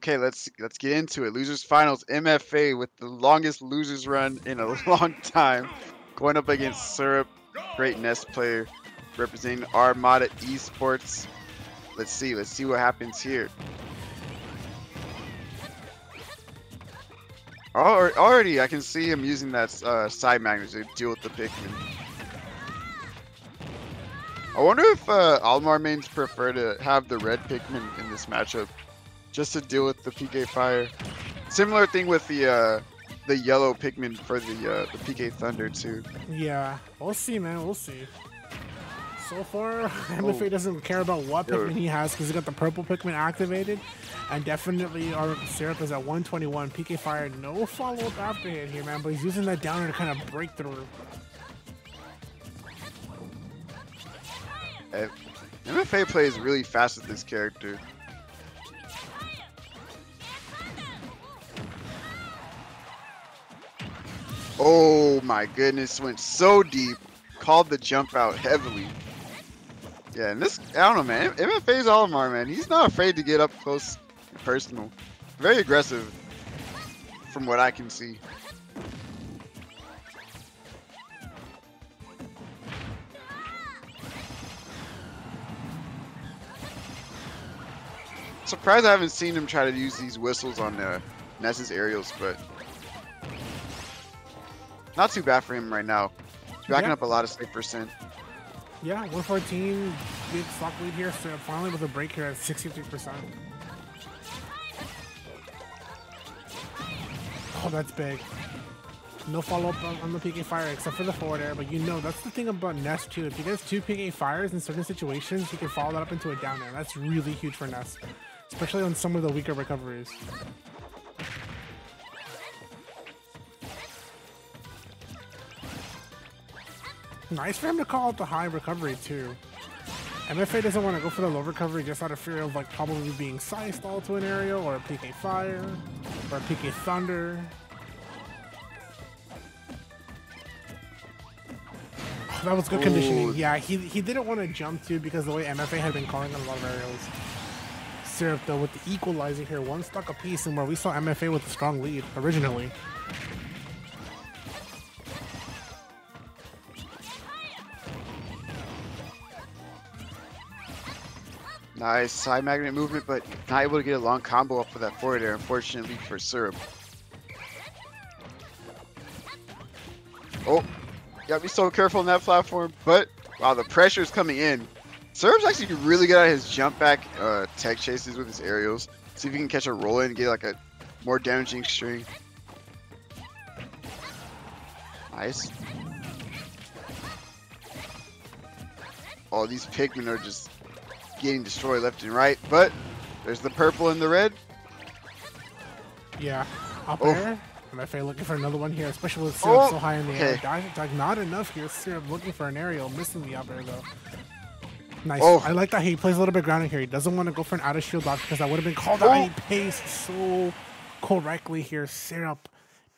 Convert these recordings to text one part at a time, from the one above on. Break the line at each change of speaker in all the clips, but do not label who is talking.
Okay, let's let's get into it. Losers finals MFA with the longest losers run in a long time, going up against Syrup, great Ness player, representing Armada Esports. Let's see. Let's see what happens here. Already, I can see him using that uh, side magnet to deal with the Pikmin. I wonder if uh, Olimar mains prefer to have the red Pikmin in this matchup, just to deal with the PK Fire. Similar thing with the uh, the yellow Pikmin for the uh, the PK Thunder too.
Yeah, we'll see, man. We'll see. So far, MFA oh. doesn't care about what Pikmin he has because he got the purple Pikmin activated. And definitely our Syrup is at 121. PK Fire, no follow-up after hit here, man. But he's using that down air to kind of break through.
MFA plays really fast with this character. Oh my goodness, went so deep. Called the jump out heavily. Yeah, and this, I don't know, man. MFA's Olimar, man. He's not afraid to get up close personal. Very aggressive, from what I can see. Surprised I haven't seen him try to use these whistles on uh, Ness's aerials, but not too bad for him right now. He's racking yeah. up a lot of save percent.
Yeah, 114, big stock lead here, so finally with a break here at 63%. Oh, that's big. No follow-up on, on, the PK fire except for the forward air, but you know, that's the thing about Ness too. If he gets two PK fires in certain situations, he can follow that up into a down air. That's really huge for Ness, especially on some of the weaker recoveries. Nice for him to call out the high recovery too. MFA doesn't want to go for the low recovery just out of fear of like probably being side stalled to an aerial or a PK Fire or a PK Thunder. Oh, that was good Ooh. conditioning. Yeah, he, he didn't want to jump too because the way MFA had been calling on a lot of aerials. Syrup though with the equalizer here, one stock apiece and where we saw MFA with a strong lead originally.
Nice side magnet movement, but not able to get a long combo up with that forward air, unfortunately for Syrup. Oh, gotta be so careful on that platform, but wow, the pressure is coming in. Syrup's actually really good at his jump back uh, tech chases with his aerials. See if he can catch a roll in and get like a more damaging string. Nice. Oh, these Pikmin are just getting destroyed left and right, but there's the purple and the red.
Yeah, up oh. there. MFA looking for another one here, especially with Syrup oh. so high in the okay. air. Like, not enough here. Syrup looking for an aerial, missing the up air though. Nice. Oh. I like that he plays a little bit grounding here. He doesn't want to go for an out of shield dodge because that would have been called out. Oh. He pays so correctly here. Syrup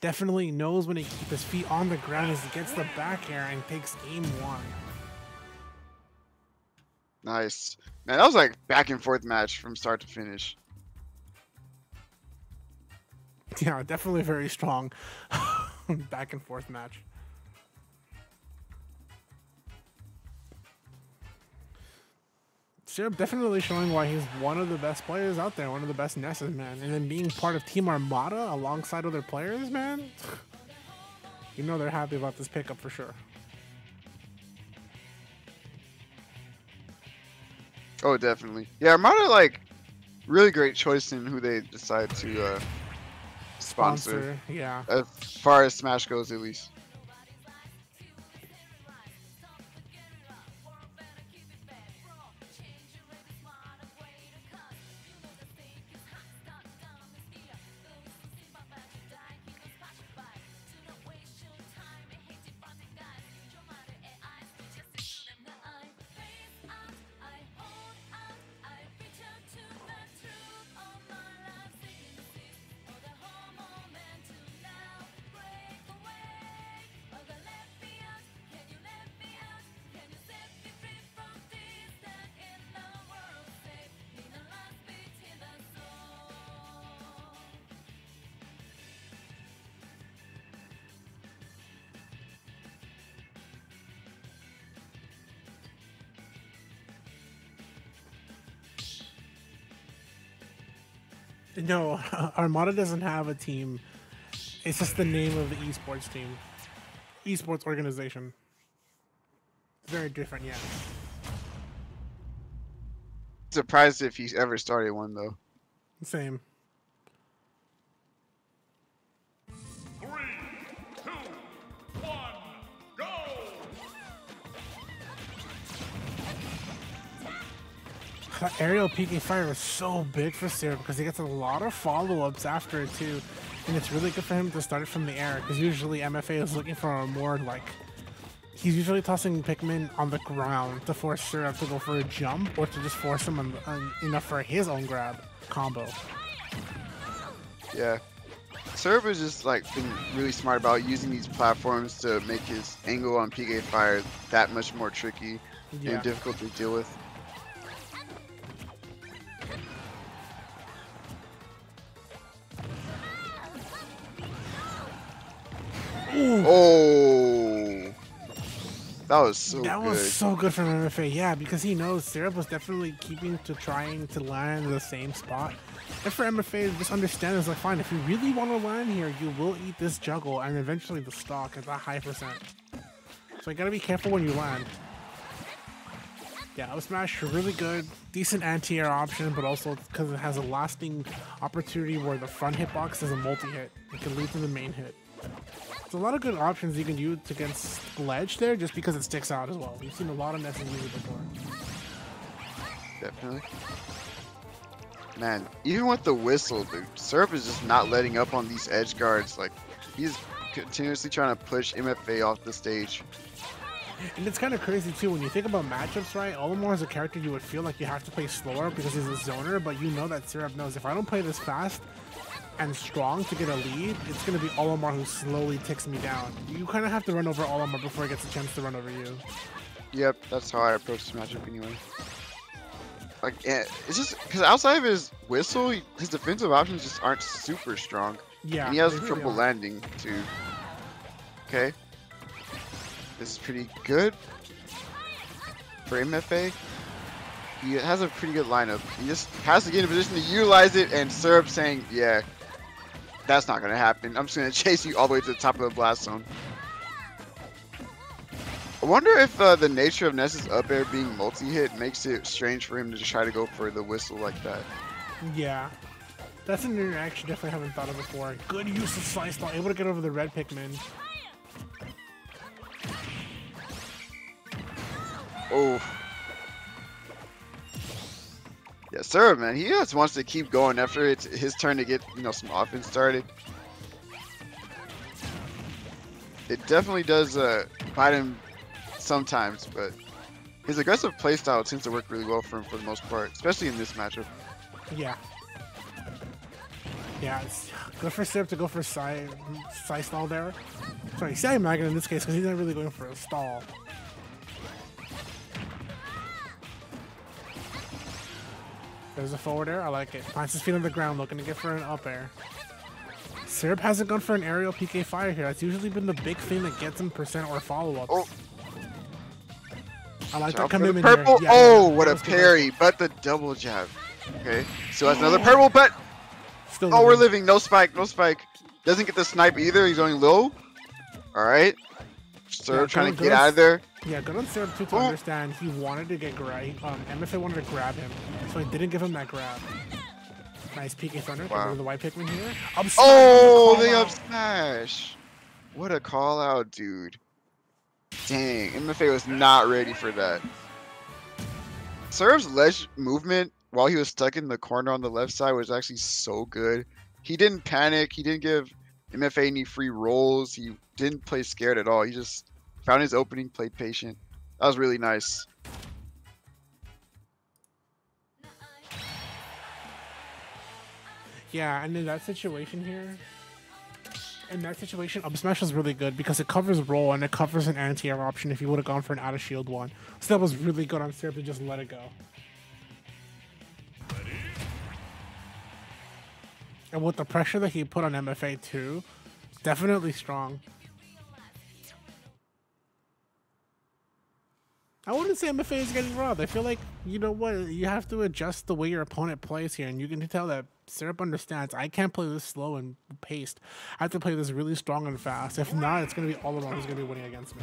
definitely knows when to keep his feet on the ground as he gets the back air and takes game one.
Nice. Man, that was like back and forth match from start to finish.
Yeah, definitely very strong back and forth match. Syrup definitely showing why he's one of the best players out there, one of the best Nesses, man. And then being part of Team Armada alongside other players, man. You know they're happy about this pickup for sure.
Oh, definitely. Yeah, Armada like really great choice in who they decide to uh, sponsor. sponsor.
Yeah.
As far as Smash goes, at least.
No, Armada doesn't have a team. It's just the name of the esports team, esports organization. Very different, yeah.
Surprised if he's ever started one though.
Same. Aerial PK fire is so big for Syrup because he gets a lot of follow-ups after it too. And it's really good for him to start it from the air because usually MFA is looking for a more like he's usually tossing Pikmin on the ground to force Syrup to go for a jump or to just force him on, on, enough for his own grab combo.
Yeah. Syrup is just like been really smart about using these platforms to make his angle on PK fire that much more tricky yeah. and difficult to deal with. Ooh. Oh. That was so
that
good.
was so good from MFA, yeah, because he knows Syrup was definitely keeping to trying to land in the same spot. And for MFA, just understand it's like, fine, if you really want to land here, you will eat this juggle and eventually the stock at that high percent. So you gotta be careful when you land. Yeah, up smash really good, decent anti-air option, but also because it has a lasting opportunity where the front hitbox is a multi-hit. It can lead to the main hit. There's a lot of good options you can use against Ledge there just because it sticks out as well. We've seen a lot of Nessie use it before.
Definitely. Man, even with the whistle, the Syrup is just not letting up on these edge guards. Like, he's continuously trying to push MFA off the stage.
And it's kind of crazy too when you think about matchups, right? Olimar is a character you would feel like you have to play slower because he's a zoner, but you know that Syrup knows if I don't play this fast, and strong to get a lead, it's going to be Olimar who slowly ticks me down. You kind of have to run over Olimar before he gets a chance to run over you.
Yep, that's how I approach this matchup anyway. Like, eh, it's just because outside of his whistle, his defensive options just aren't super strong.
Yeah.
And he has triple really landing too. Okay. This is pretty good for MFA. He has a pretty good lineup. He just has to get in a position to utilize it, and Syrup saying, yeah, that's not going to happen. I'm just going to chase you all the way to the top of the blast zone. I wonder if uh, the nature of Ness's up air being multi-hit makes it strange for him to just try to go for the whistle like that.
Yeah. That's an interaction definitely haven't thought of before. Good use of Slice Ball, able to get over the red Pikmin.
Oh. Yeah, sir, man. He just wants to keep going after it's his turn to get, you know, some offense started. It definitely does uh, bite him sometimes, but his aggressive playstyle seems to work really well for him for the most part, especially in this matchup.
Yeah. Yeah, it's good for Sip to go for side, side stall there. Sorry, side Magnet in this case because he's not really going for a stall. There's a forward air. I like it. Plants his feet on the ground, looking to get for an up air. Syrup hasn't gone for an aerial PK fire here. That's usually been the big thing that gets him percent or follow-ups. Oh. I like that commitment
purple. Yeah, oh, yeah, what a parry, but the double jab. Okay, so that's another oh. purple, but Still oh, living. we're living. No spike, no spike. Doesn't get the snipe either. He's going low. All right. Syrup yeah, trying to get out of there.
Yeah, good on Syrup too to understand he wanted to get grab. Um, MFA wanted to grab him, so he didn't give him that grab. Nice PK Thunder. Wow. the white Pikmin here.
Up oh, the up smash. What a call out, dude. Dang, MFA was not ready for that. Syrup's ledge movement while he was stuck in the corner on the left side was actually so good. He didn't panic. He didn't give MFA any free rolls. He didn't play scared at all. He just found his opening, played patient. That was really nice.
Yeah, and in that situation here, in that situation, up smash was really good because it covers roll and it covers an anti-air option if you would have gone for an out of shield one. So that was really good on Syrup to just let it go. And with the pressure that he put on MFA too, definitely strong. I wouldn't say MFA is getting robbed. I feel like, you know what, you have to adjust the way your opponent plays here, and you can tell that Syrup understands I can't play this slow and paced. I have to play this really strong and fast. If not, it's going to be all around who's going to be winning against me.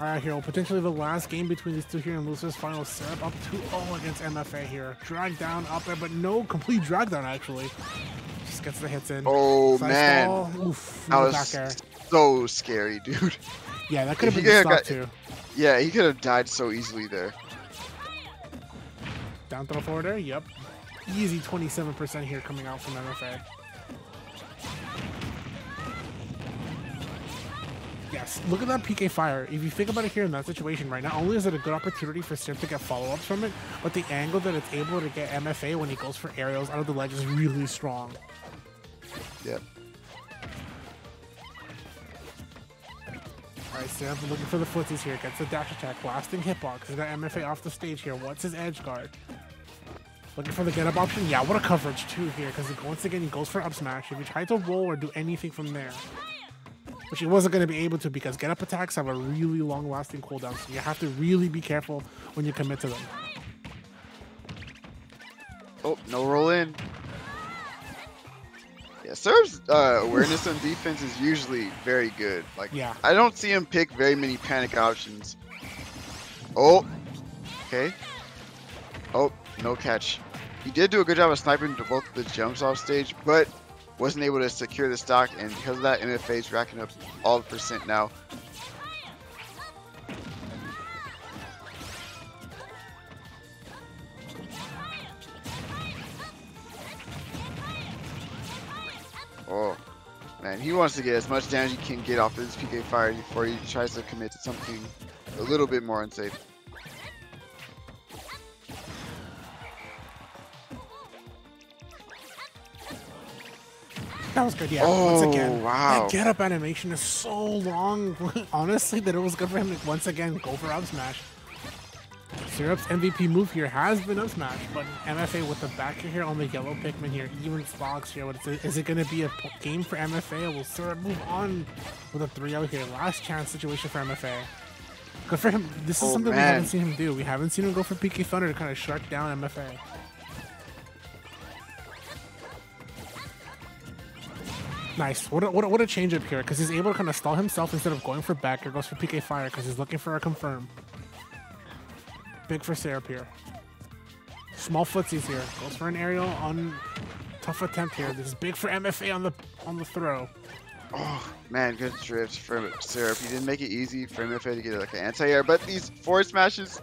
Alright, Hero, potentially the last game between these two here in losers final Syrup up 2-0 against MFA here. Drag down up there, but no complete drag down actually. Just gets the hits in.
Oh, Side man. Oof, that was so scary, dude.
Yeah, that could have been stopped too.
Yeah, he could have died so easily there.
Down throw forward there, yep. Easy 27% here coming out from MFA. Yes, look at that PK fire. If you think about it here in that situation, right, not only is it a good opportunity for Sim to get follow-ups from it, but the angle that it's able to get MFA when he goes for aerials out of the ledge is really strong.
Yep.
Alright, Sim looking for the footsies here. Gets the dash attack, blasting hitbox. He's got MFA off the stage here. What's his edge guard? Looking for the get up option? Yeah, what a coverage too here, because once again he goes for up smash. If he tried to roll or do anything from there, which he wasn't going to be able to because get up attacks have a really long lasting cooldown, so you have to really be careful when you commit to them.
Oh, no roll in. Yeah, Syrup's uh, awareness on defense is usually very good. Like,
yeah.
I don't see him pick very many panic options. Oh, okay. Oh, no catch. He did do a good job of sniping to both the jumps off stage, but wasn't able to secure the stock, and because of that, MFA is racking up all the percent now. Man, he wants to get as much damage he can get off of his PK fire before he tries to commit to something a little bit more unsafe.
That was good, yeah.
Oh,
once again,
wow.
that get up animation is so long, honestly, that it was good for him to once again go for up smash. Syrup's MVP move here has been up smash, but MFA with the back here on the yellow Pikmin here, even Fox here. What is it, is it going to be a game for MFA or will Syrup move on with a 3 0 here? Last chance situation for MFA. Good for him. This is oh, something man. we haven't seen him do. We haven't seen him go for PK Thunder to kind of shut down MFA. Nice. What a, what a, what a change up here, because he's able to kind of stall himself instead of going for back or goes for PK Fire, because he's looking for a confirm. Big for Syrup here. Small footsies here. Goes for an aerial on tough attempt here. This is big for MFA on the on the throw.
Oh man, good drift for Syrup. He didn't make it easy for MFA to get like an anti-air, but these forward smashes,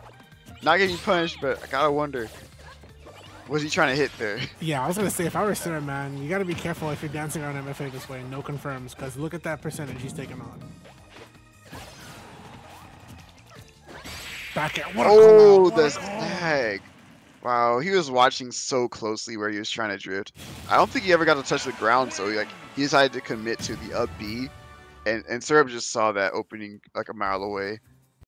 not getting punished, but I gotta wonder was he trying to hit there?
Yeah, I was gonna say if I were Syrup, man, you gotta be careful if you're dancing around MFA this way. No confirms, because look at that percentage he's taking on. Back at what?
Oh, the oh. snag! Wow, he was watching so closely where he was trying to drift. I don't think he ever got to touch the ground, so he, like he decided to commit to the up B, and and Syrup just saw that opening like a mile away.